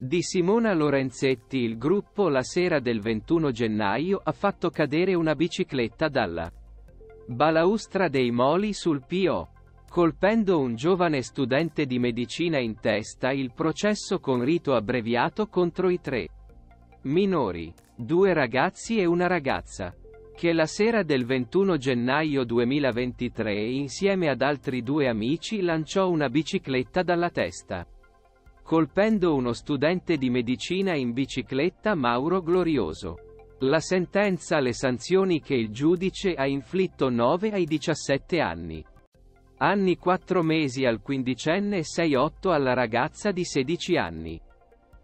Di Simona Lorenzetti il gruppo la sera del 21 gennaio ha fatto cadere una bicicletta dalla balaustra dei Moli sul PO. Colpendo un giovane studente di medicina in testa il processo con rito abbreviato contro i tre minori, due ragazzi e una ragazza, che la sera del 21 gennaio 2023 insieme ad altri due amici lanciò una bicicletta dalla testa colpendo uno studente di medicina in bicicletta Mauro Glorioso. La sentenza le sanzioni che il giudice ha inflitto 9 ai 17 anni. Anni 4 mesi al quindicenne e 6-8 alla ragazza di 16 anni.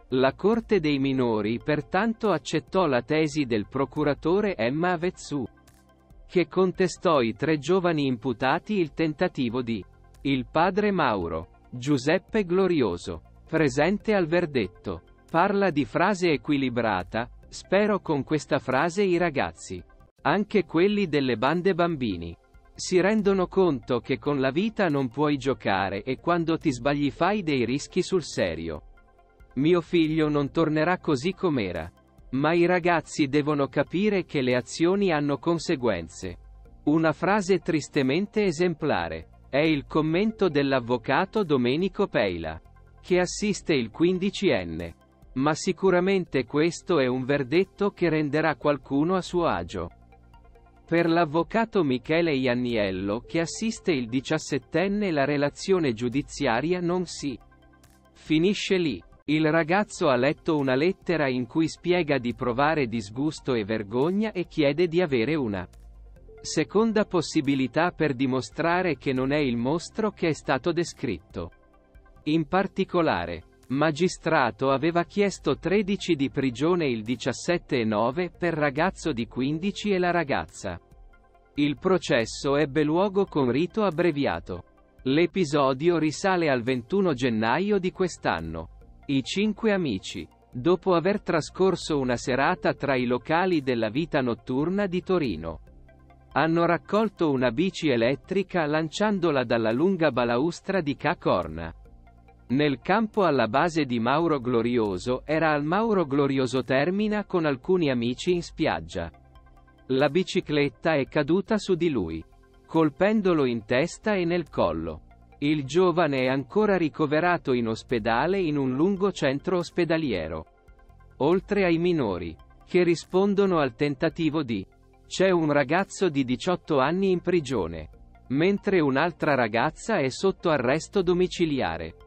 La Corte dei minori pertanto accettò la tesi del procuratore Emma Avezzu, che contestò i tre giovani imputati il tentativo di il padre Mauro, Giuseppe Glorioso, Presente al verdetto. Parla di frase equilibrata, spero con questa frase i ragazzi, anche quelli delle bande bambini, si rendono conto che con la vita non puoi giocare e quando ti sbagli fai dei rischi sul serio. Mio figlio non tornerà così com'era. Ma i ragazzi devono capire che le azioni hanno conseguenze. Una frase tristemente esemplare. È il commento dell'avvocato Domenico Peila che assiste il quindicenne. Ma sicuramente questo è un verdetto che renderà qualcuno a suo agio. Per l'avvocato Michele Ianniello che assiste il diciassettenne la relazione giudiziaria non si finisce lì. Il ragazzo ha letto una lettera in cui spiega di provare disgusto e vergogna e chiede di avere una seconda possibilità per dimostrare che non è il mostro che è stato descritto. In particolare, Magistrato aveva chiesto 13 di prigione il 17 e 9 per ragazzo di 15 e la ragazza. Il processo ebbe luogo con rito abbreviato. L'episodio risale al 21 gennaio di quest'anno. I cinque amici, dopo aver trascorso una serata tra i locali della vita notturna di Torino, hanno raccolto una bici elettrica lanciandola dalla lunga balaustra di Ca Corna. Nel campo alla base di Mauro Glorioso era al Mauro Glorioso Termina con alcuni amici in spiaggia. La bicicletta è caduta su di lui, colpendolo in testa e nel collo. Il giovane è ancora ricoverato in ospedale in un lungo centro ospedaliero. Oltre ai minori, che rispondono al tentativo di c'è un ragazzo di 18 anni in prigione, mentre un'altra ragazza è sotto arresto domiciliare.